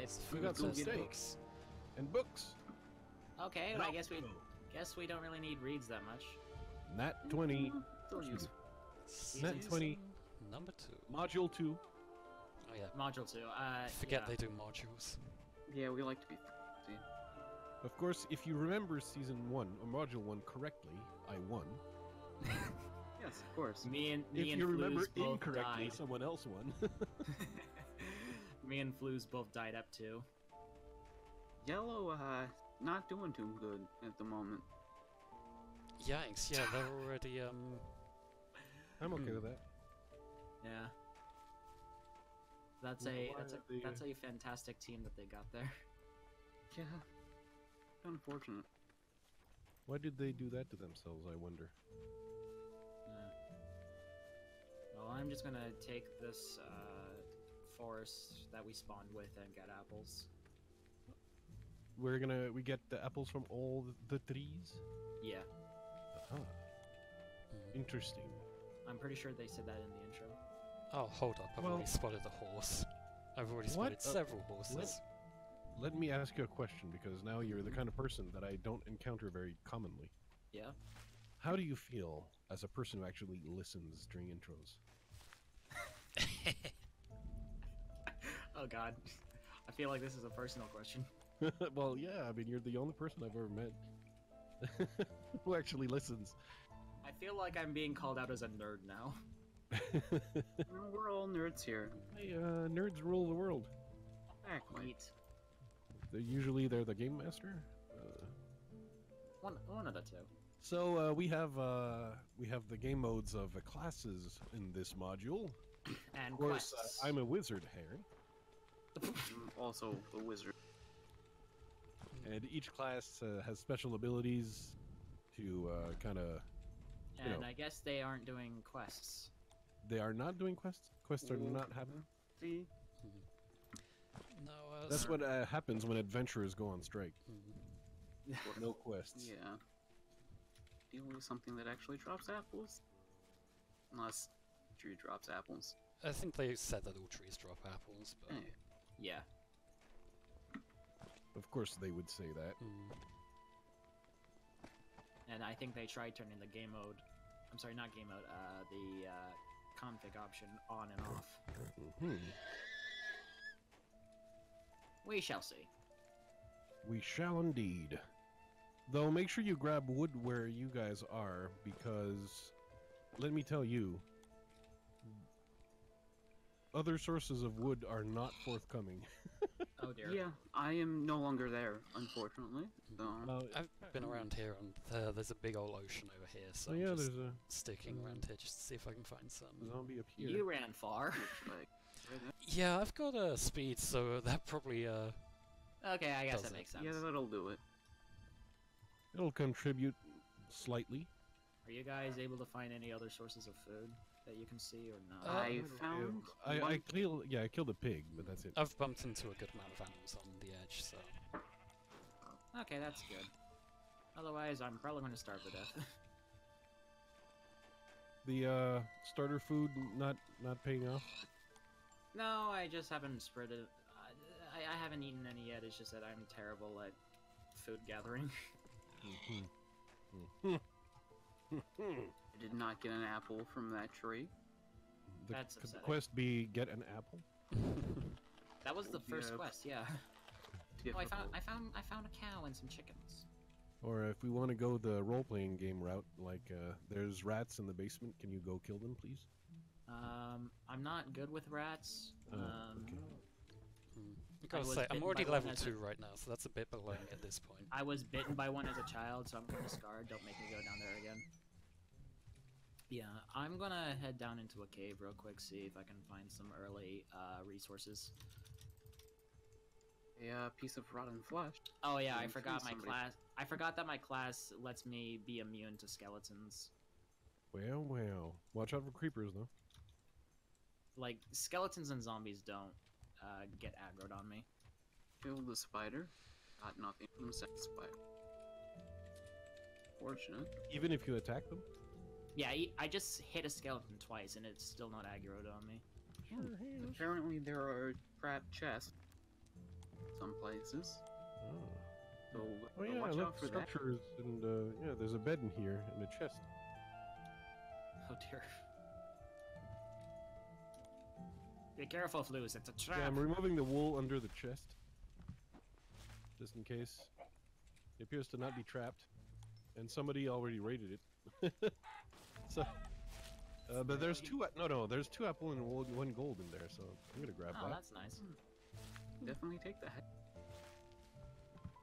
Yes, We food got some and steaks. books. And books. Okay, well, I guess we guess we don't really need reeds that much. Nat 20. Still useful. Nat 20. Number two. Module 2. Oh yeah. Module two. Uh, Forget yeah. they do modules. Yeah, we like to be. See, Of course, if you remember season 1 or module 1 correctly, I won. yes, of course. Me and me if and you Flues remember incorrectly, died. someone else won. Me and Flues both died up too. Yellow, uh, not doing too good at the moment. Yikes! Yeah, they're already um. I'm okay Hmm. with that. Yeah. That's Well, a that's a are they- that's a fantastic team that they got there. Yeah. Unfortunate. Why did they do that to themselves, I wonder? Yeah. Well, I'm just gonna take this uh, forest that we spawned with and get apples. We're gonna we get the apples from all the, the trees. Yeah, Ah, hmm. interesting. I'm pretty sure they said that in the intro. Oh, hold up! I've Well- already spotted a horse. I've already What? spotted Uh, several horses. Let me ask you a question because now you're the kind of person that I don't encounter very commonly. Yeah. How do you feel as a person who actually listens during intros? God, I feel like this is a personal question. well, yeah, I mean you're the only person I've ever met who actually listens. I feel like I'm being called out as a nerd now. We're all nerds here. Hey, uh, nerds rule the world. Exactly. Neat. They're usually they're the game master. Uh, One one of the two. so uh, we have uh, we have the game modes of the classes in this module. And Of course, uh, quests. I'm a wizard, Harry, I'm also a wizard. and each class uh, has special abilities to uh, kind of. and know. I guess they aren't doing quests. They are not doing quests. Quests are Ooh. not happening. See? No, uh, That's so- what uh, happens when adventurers go on strike. Mhm. No quests. Yeah. Deal with something that actually drops apples. Unless tree drops apples. I think they said that all trees drop apples, but Hey, Yeah. Of course, they would say that. mm, And I think they tried turning the game mode. I'm sorry, not game mode. Uh, the uh, config option on and off. hmm We shall see. We shall indeed. Though, make sure you grab wood where you guys are, because let me tell you, other sources of wood are not forthcoming. Oh dear. yeah, I am no longer there, unfortunately. So, Uh, I've been around here, and uh, there's a big old ocean over here, so oh I'm yeah, just there's a sticking around here just to see if I can find some. zombie up here. You ran far. like, right. Yeah, I've got a speed, so that probably uh. okay, I guess Does that it? makes sense. yeah, that'll do it. It'll contribute slightly. Are you guys able to find any other sources of food that you can see or not? Uh, I found I, I one- killed, yeah, I killed a pig, but that's it. I've bumped into a good amount of animals on the edge, so Okay, that's good. Otherwise, I'm probably going to starve to death. The uh, starter food not not paying off. no, I just haven't spread it. I, I haven't eaten any yet. It's just that I'm terrible at food gathering. I did not get an apple from that tree. The, That's could the quest be get an apple? That was the first Yeah. quest, yeah. Oh, I found, I found, I found a cow and some chickens. Or if we want to go the role-playing game route, like uh, there's rats in the basement, can you go kill them, please? Um, I'm not good with rats. Oh, um, okay. hmm. I gotta was say, I'm already level as a- two right now, so that's a bit below me at this point. I was bitten by one as a child, so I'm kind of scarred. Don't make me go down there again. Yeah, I'm gonna head down into a cave real quick, see if I can find some early uh, resources. A uh, piece of rotten flesh. Oh yeah, I forgot my class. I forgot that my class lets me be immune to skeletons. Well, well. Watch out for creepers, though. Like skeletons and zombies don't uh, get aggroed on me. Killed the spider. Got nothing from said spider. Fortunate. Even if you attack them. Yeah, I- I just hit a skeleton twice and it's still not aggroed on me. Apparently there are trap chests. some places. Oh, So oh yeah, watch look, out for that. structures and uh, yeah, there's a bed in here and a chest. Oh dear. Be careful, Flus. It's a trap. Yeah, I'm removing the wool under the chest, just in case. It appears to not be trapped, and somebody already raided it. so, uh, but there's two. a- No, no, there's two apple and one one gold in there, so I'm gonna grab oh, that. that's nice. Definitely take that.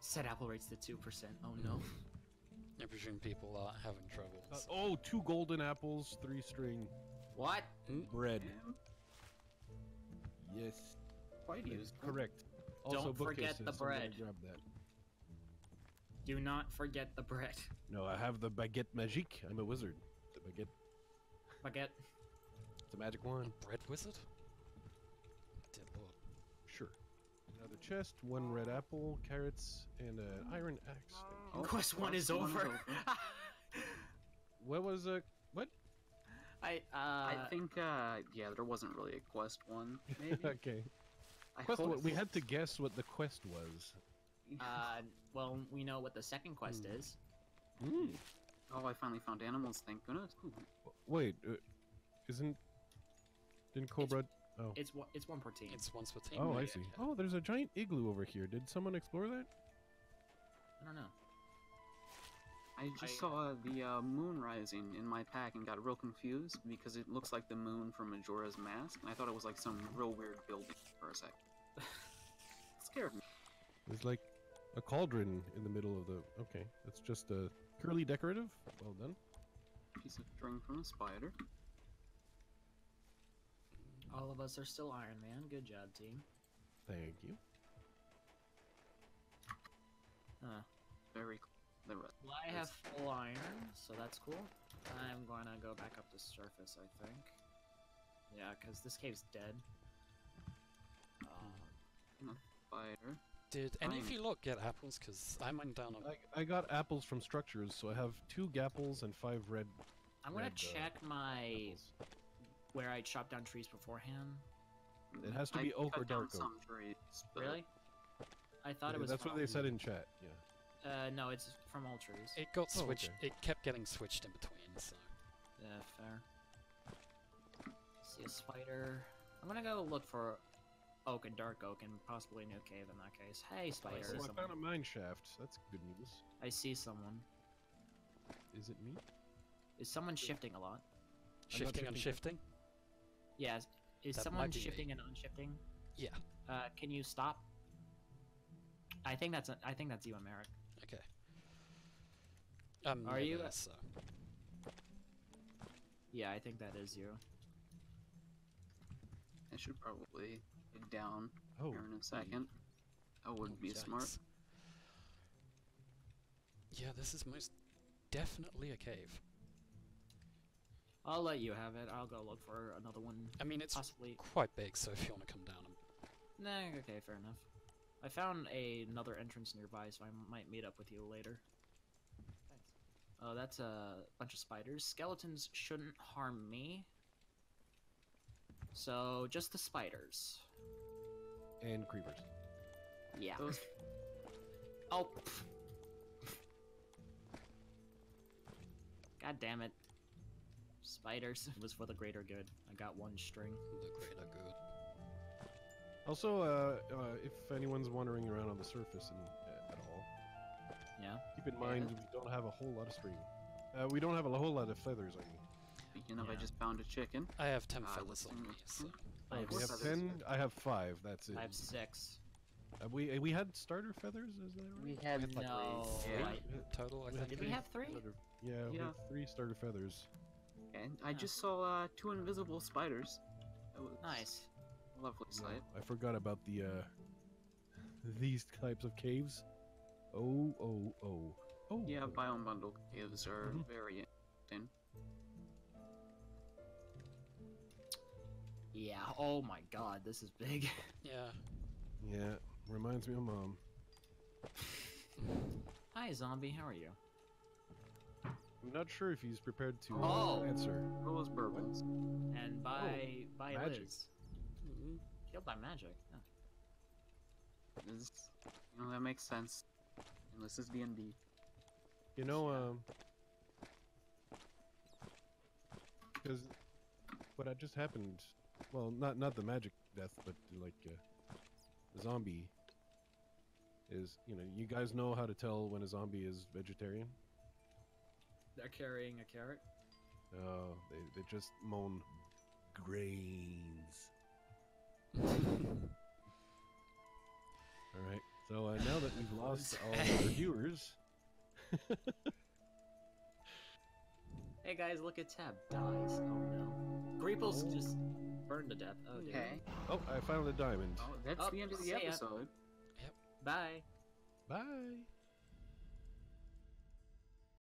Set apple rates to two percent. Oh no. I presume people are having trouble. Uh, oh, two golden apples, three string What? bread. And Yes, quite that is useful. correct. Don't Also, forget bookcases, the I'm bread. Grab that. Do not forget the bread. No, I have the baguette magique. I'm a wizard. The baguette. Baguette. It's a magic wand. Bread wizard? Dear lord. Sure. Another chest, one red apple, carrots, and an iron axe. Oh, Quest one is quest one is over. over. What was a what? I uh. I think, uh, yeah, there wasn't really a quest one. Maybe. okay. I Quest, hope- we had to guess what the quest was. Uh, well, we know what the second quest Hmm. is. Mm. Oh, I finally found animals. Thank goodness. Ooh, Wait, uh, isn't didn't Cobra? Oh, It's one. It's one per team. It's one per team. oh, I see. yeah. Oh, there's a giant igloo over here. Did someone explore that? I don't know. I just I- saw the uh, moon rising in my pack and got real confused because it looks like the moon from Majora's Mask, and I thought it was like some real weird building for a sec. It scared me. There's like a cauldron in the middle of the. Okay, that's just a curly decorative. Well done. Piece of string from a spider. All of us are still Iron Man. Good job, team. Thank you. Huh. Very cool. the rest. Well, I have full iron, so that's cool. I'm gonna go back up to surface, I think. Yeah, because this cave's dead. Uh, Spider. Did any of you lot get apples? Because I went down I got apples from structures, so I have two gapples and five red. I'm gonna Red, uh, check my apples. where I chopped down trees beforehand. It has to I be oak or cut down dark oak. Some trees, but Really? I thought it was. That's from what they said in chat. Yeah. Uh, no, it's from all trees. It got Oh, switched. okay. It kept getting switched in between. So Yeah, fair. See a spider. I'm gonna go look for oak and dark oak and possibly a new cave in that case. Hey, spider. Oh, I someone- found a mine shaft. That's good news. I see someone. Is it me? Is someone shifting a lot? shifting and shifting. shifting. Yes. Is That someone might be me. shifting and unshifting? Yeah. Uh, can you stop? I think that's a, I think that's you and Merrick. Okay. Um, Are you- There, so. Yeah, I think that is you. I should probably dig down Oh, here in a second. That would be smart. Yeah, this is most definitely a cave. I'll let you have it. I'll go look for another one. I mean, it's Possibly. quite big, so if you want to come down and Nah, okay, fair enough. I found a, another entrance nearby, so I might meet up with you later. Thanks. Oh, that's a bunch of spiders. Skeletons shouldn't harm me. So, just the spiders. and creepers. Yeah. Those Oh. God damn it. Spiders it was for the greater good. I got one string. the greater good. Also, uh, uh, if anyone's wandering around on the surface and, uh, at all, Yeah. keep in Yeah. mind we don't have a whole lot of string. Uh, we don't have a whole lot of feathers. I mean, speaking of, I just found a chicken. I have ten Ah, feathers on me, so I have, we have ten. I have five. That's it. I have six. Uh, we we had starter feathers. Is that right? We had had, like, no. three. I- total. I We think. Did we have three? starter- Yeah, we Yeah. have three starter feathers. And I Yeah. just saw uh, two invisible spiders. That was Nice. a lovely Yeah, sight. I forgot about the uh, these types of caves. Oh oh oh oh. Yeah, biome bundle caves are Mhm. very interesting. Yeah. Oh my god, this is big. Yeah. Yeah, reminds me of mom. Hi, zombie. How are you? I'm not sure if he's prepared to Oh. answer. Rose bourbons. And by by magic. Liz. Killed by magic. Huh. Is You know that makes sense. And this is D and D. You know, um, because what had just happened, well, not not the magic death, but like uh, the zombie is, you know, you guys know how to tell when a zombie is vegetarian. They're carrying a carrot. Oh, they they just moan grains. All right. So uh, now that we've lost all our viewers, Hey guys, look at Tab dies. Oh no. Greeple's Oh. just burned to death. Oh dear. Okay. oh, I found a diamond. Oh, that's Oh, the end of the episode. ya. episode. Bye. Bye.